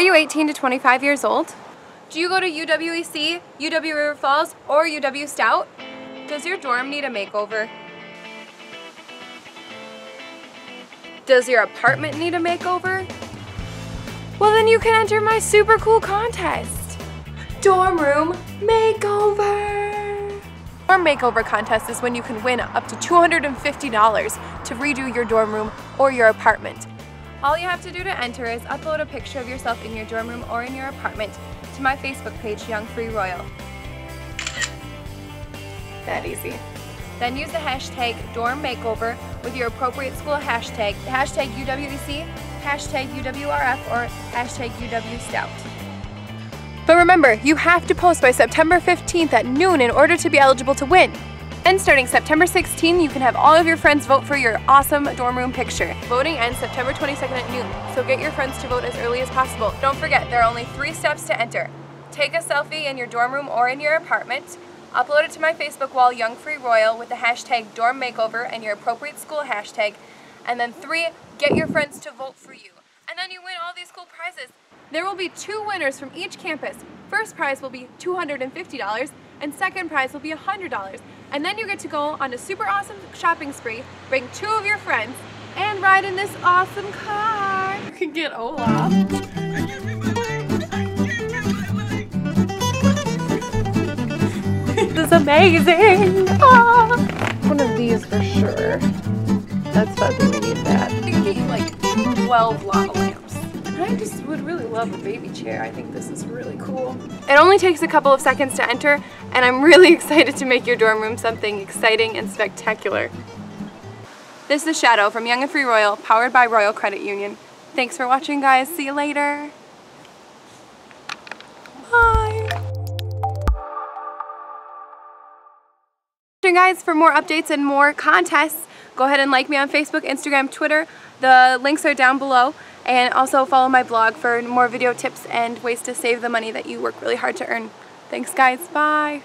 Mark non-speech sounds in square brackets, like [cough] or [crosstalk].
you 18 to 25 years old? Do you go to UWEC, UW River Falls, or UW Stout? Does your dorm need a makeover? Does your apartment need a makeover? Well then you can enter my super cool contest. Dorm Room Makeover! Dorm Makeover contest is when you can win up to $250 to redo your dorm room or your apartment. All you have to do to enter is upload a picture of yourself in your dorm room or in your apartment to my Facebook page, Young Free Royal. That easy. Then use the hashtag dorm makeover with your appropriate school hashtag, hashtag UWEC, hashtag UWRF, or hashtag UW Stout. But remember, you have to post by September 15th at noon in order to be eligible to win. And starting September 16, you can have all of your friends vote for your awesome dorm room picture. Voting ends September 22nd at noon, so get your friends to vote as early as possible. Don't forget, there are only three steps to enter. Take a selfie in your dorm room or in your apartment, upload it to my Facebook wall, Young Free Royal, with the hashtag dorm makeover and your appropriate school hashtag, and then three, get your friends to vote for you. And then you win all these cool prizes. There will be two winners from each campus. First prize will be $250 and second prize will be $100. And then you get to go on a super awesome shopping spree, bring two of your friends, and ride in this awesome car. You can get Olaf. this is amazing. Ah. One of these for sure. That's fuzzy, we need that. I think like 12 lava lamps. Just would really love a baby chair. I think this is really cool. It only takes a couple of seconds to enter, and I'm really [laughs] excited to make your dorm room something exciting and spectacular. This is Shadow from Young and Free Royal, powered by Royal Credit Union. Thanks for watching, guys. See you later. Bye. Guys, for more updates and more contests, go ahead and like me on Facebook, Instagram, Twitter. The links are down below. And also follow my blog for more video tips and ways to save the money that you work really hard to earn. Thanks guys, bye!